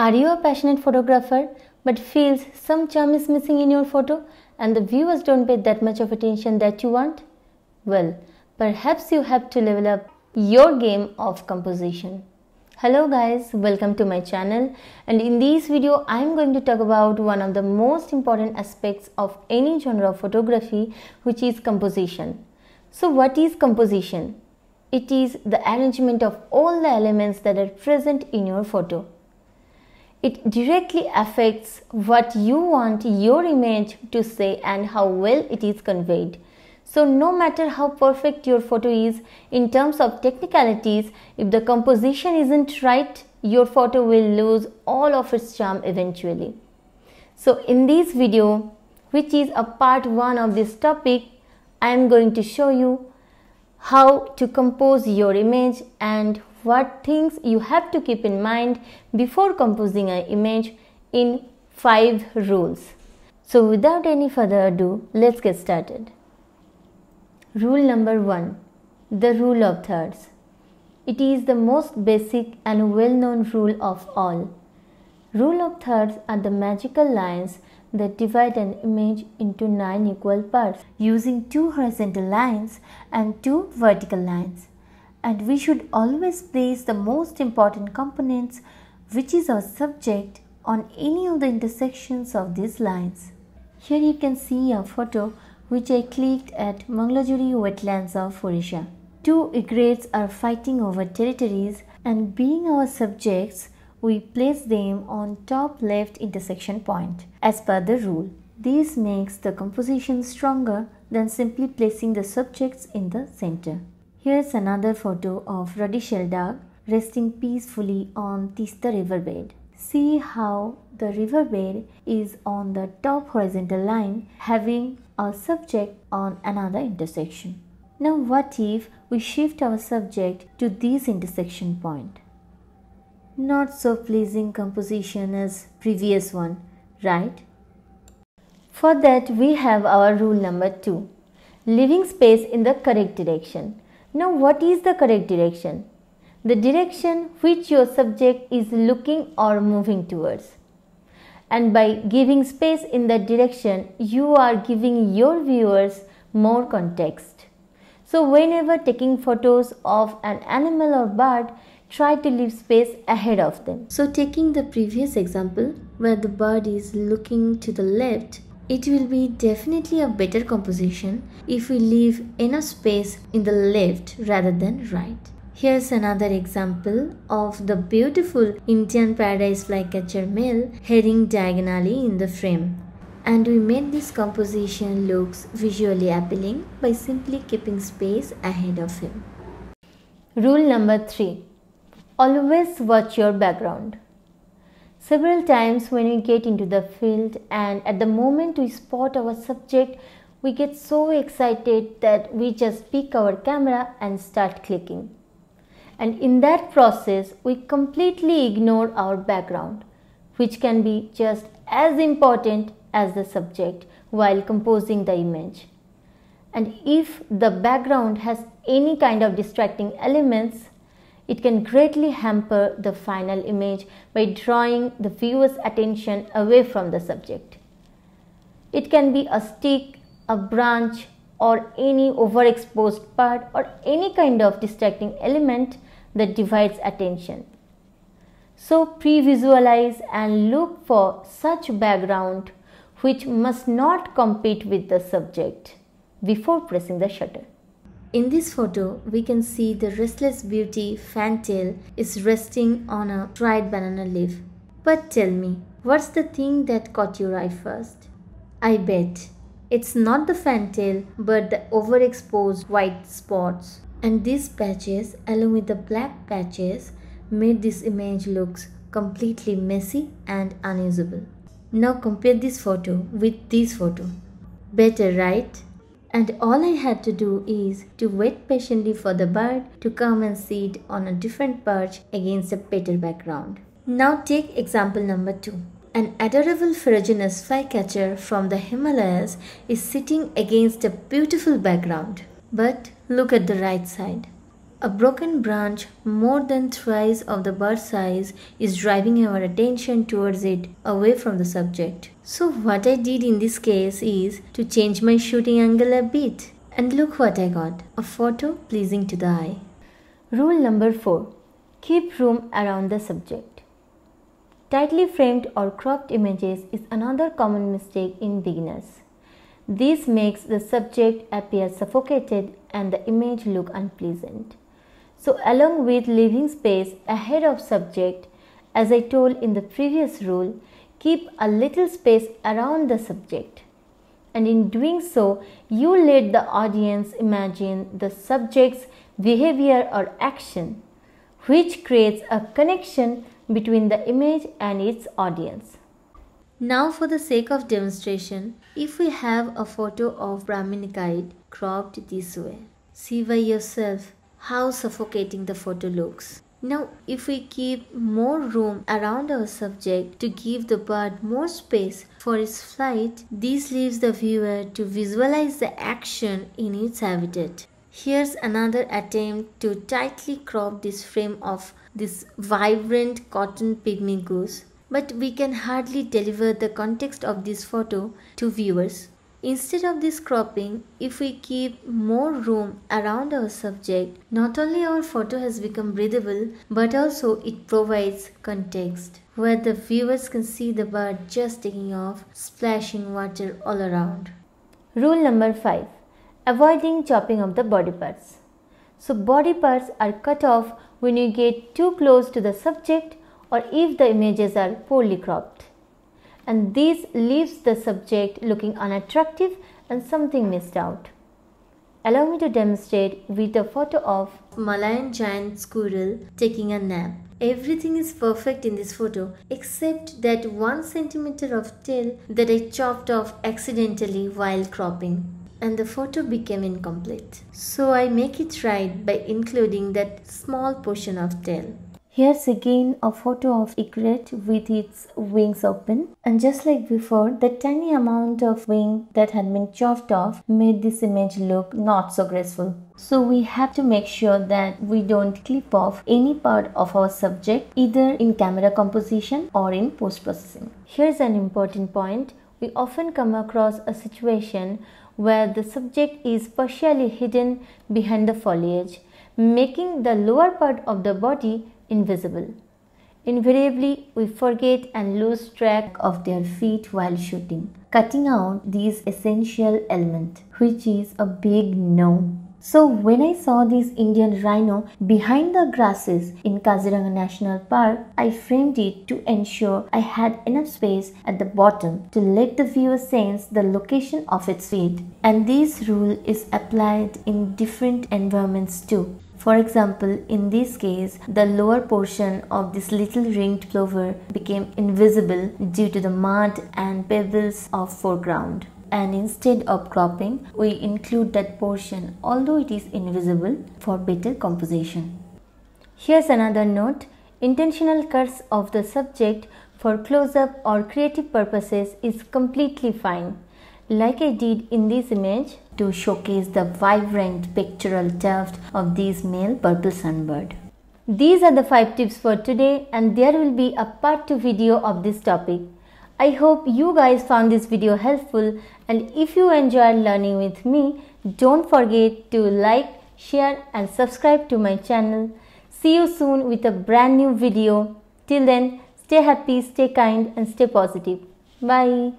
Are you a passionate photographer but feels some charm is missing in your photo and the viewers don't pay that much of attention that you want? Well, perhaps you have to level up your game of composition. Hello guys, welcome to my channel and in this video I am going to talk about one of the most important aspects of any genre of photography which is composition. So what is composition? It is the arrangement of all the elements that are present in your photo. It directly affects what you want your image to say and how well it is conveyed. So, no matter how perfect your photo is in terms of technicalities, if the composition isn't right, your photo will lose all of its charm eventually. So, in this video, which is a part 1 of this topic, I am going to show you how to compose your image and what things you have to keep in mind before composing an image in 5 rules. So without any further ado, let's get started. Rule number 1 The Rule of Thirds. It is the most basic and well known rule of all. Rule of thirds are the magical lines that divide an image into nine equal parts using two horizontal lines and two vertical lines and we should always place the most important components which is our subject on any of the intersections of these lines. Here you can see a photo which I clicked at Mangalajodi wetlands of Odisha. Two egrets are fighting over territories and being our subjects, we place them on top left intersection point as per the rule. This makes the composition stronger than simply placing the subjects in the center. Here's another photo of ruddy dog resting peacefully on Tista riverbed. See how the riverbed is on the top horizontal line having a subject on another intersection. Now what if we shift our subject to this intersection point? Not so pleasing composition as previous one, right? For that we have our rule number 2. Leaving space in the correct direction. Now, what is the correct direction? The direction which your subject is looking or moving towards. And by giving space in that direction, you are giving your viewers more context. So, whenever taking photos of an animal or bird, try to leave space ahead of them. So, taking the previous example where the bird is looking to the left, it will be definitely a better composition if we leave enough space in the left rather than right. Here's another example of the beautiful Indian paradise flycatcher male heading diagonally in the frame. And we made this composition looks visually appealing by simply keeping space ahead of him. Rule number 3. Always watch your background. Several times when we get into the field and at the moment we spot our subject, we get so excited that we just pick our camera and start clicking. And in that process, we completely ignore our background, which can be just as important as the subject while composing the image. And if the background has any kind of distracting elements, it can greatly hamper the final image by drawing the viewer's attention away from the subject. It can be a stick, a branch, or any overexposed part or any kind of distracting element that divides attention. So pre-visualize and look for such background which must not compete with the subject before pressing the shutter. In this photo, we can see the restless beauty fantail is resting on a dried banana leaf. But tell me, what's the thing that caught your eye first? I bet it's not the fantail but the overexposed white spots. And these patches along with the black patches made this image looks completely messy and unusable. Now compare this photo with this photo. Better right? And all I had to do is to wait patiently for the bird to come and sit on a different perch against a better background. Now take example number 2. An adorable ferruginous flycatcher from the Himalayas is sitting against a beautiful background. But look at the right side. A broken branch more than thrice of the bird size is driving our attention towards it away from the subject. So what I did in this case is to change my shooting angle a bit. And look what I got, a photo pleasing to the eye. Rule number 4. Keep room around the subject. Tightly framed or cropped images is another common mistake in beginners. This makes the subject appear suffocated and the image look unpleasant. So along with leaving space ahead of subject, as I told in the previous rule, keep a little space around the subject. And in doing so, you let the audience imagine the subject's behavior or action which creates a connection between the image and its audience. Now for the sake of demonstration, if we have a photo of Brahminy kite cropped this way, see by yourself how suffocating the photo looks. Now, if we keep more room around our subject to give the bird more space for its flight, this leaves the viewer to visualize the action in its habitat. Here's another attempt to tightly crop this frame of this vibrant cotton pygmy goose. But we can hardly deliver the context of this photo to viewers. Instead of this cropping, if we keep more room around our subject, not only our photo has become breathable, but also it provides context where the viewers can see the bird just taking off, splashing water all around. Rule number 5 avoiding chopping of the body parts. So body parts are cut off when you get too close to the subject or if the images are poorly cropped. And this leaves the subject looking unattractive and something missed out. Allow me to demonstrate with a photo of Malayan giant squirrel taking a nap. Everything is perfect in this photo except that 1 centimeter of tail that I chopped off accidentally while cropping and the photo became incomplete. So I make it right by including that small portion of tail. Here's again a photo of egret with its wings open and just like before the tiny amount of wing that had been chopped off made this image look not so graceful. So we have to make sure that we don't clip off any part of our subject either in camera composition or in post processing. Here's an important point. We often come across a situation where the subject is partially hidden behind the foliage, making the lower part of the body invisible. Invariably, we forget and lose track of their feet while shooting, cutting out these essential element, which is a big no. So when I saw this Indian rhino behind the grasses in Kaziranga National Park, I framed it to ensure I had enough space at the bottom to let the viewer sense the location of its feet. And this rule is applied in different environments too. For example, in this case, the lower portion of this little ringed plover became invisible due to the mud and pebbles of foreground. And instead of cropping we include that portion although it is invisible for better composition. Here's another note. Intentional cuts of the subject for close-up or creative purposes is completely fine like I did in this image to showcase the vibrant pectoral tuft of this male purple sunbird. These are the 5 tips for today and there will be a part 2 video of this topic. I hope you guys found this video helpful and if you enjoyed learning with me, don't forget to like, share and subscribe to my channel. See you soon with a brand new video. Till then, stay happy, stay kind and stay positive. Bye.